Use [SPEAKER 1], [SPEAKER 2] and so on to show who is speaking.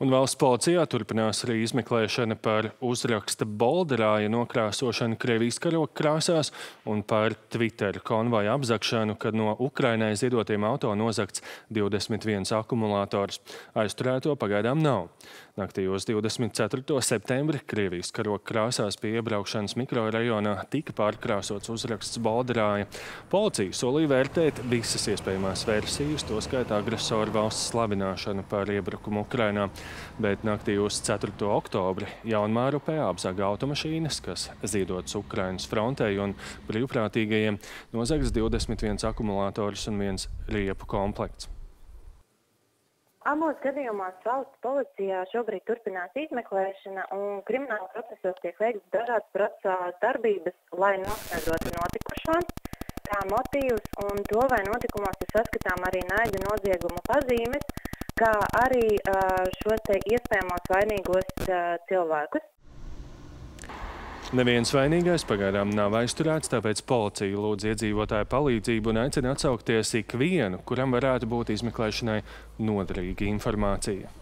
[SPEAKER 1] Un valsts policijā turpinās arī izmeklēšana par uzraksta bolderāja nokrāsošanu Krievijas karoga krāsās un par Twitter konvoju apzakšanu, kad no Ukrainai ziedotiem auto nozakts 21 akumulators. Aizturēto pagaidām nav. Naktī uz 24. septembri Krievijas karoga krāsās pie iebraukšanas mikrorajonā tika pārkrāsots uzraksts bolderāja. Policija solīja vērtēt visas iespējamās versijas, to skaitā agresoru valsts slavināšanu par iebrukumu Ukrainā bet naktī uz 4. oktobri Jaunmārupē apzaga automašīnas, kas ziedotas Ukrainas frontei un brīvprātīgajiem, nozags 21 akumulators un viens riepu komplekts.
[SPEAKER 2] Abos gadījumos valsts policijā šobrīd turpinās izmeklēšana un krimināla procesos tiek veikts dažādas procesālās darbības, lai noskaidrotu notikušo, tā motīvus un to, vai notikumos ir saskatām arī naida noziegumu pazīmes, kā arī šos te iespējamos vainīgos cilvēkus.
[SPEAKER 1] Neviens vainīgais pagaidām nav aizturēts, tāpēc policija lūdz iedzīvotāju palīdzību un aicina atsaukties ikvienu, kuram varētu būt izmeklēšanai noderīga informācija.